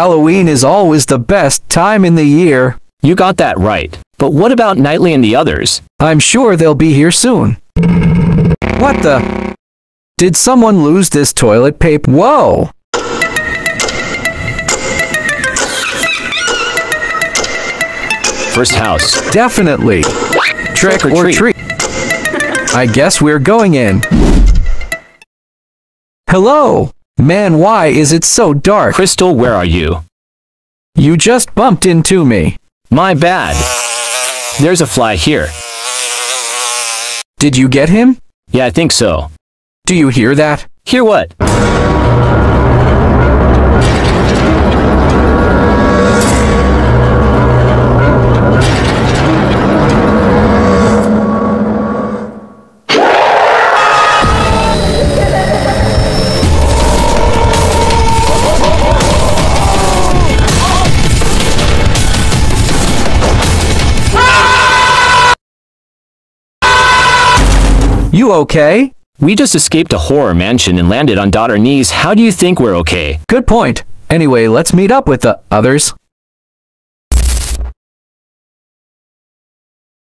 Halloween is always the best time in the year. You got that right. But what about Knightley and the others? I'm sure they'll be here soon. What the? Did someone lose this toilet paper? Whoa! First house. Definitely. Trick or or treat. treat. I guess we're going in. Hello? Man, why is it so dark? Krystal, where are you? You just bumped into me. My bad. There's a fly here. Did you get him? Yeah, I think so. Do you hear that? Hear what? You okay? We just escaped a horror mansion and landed on daughter knees. How do you think we're okay? Good point. Anyway, let's meet up with the others.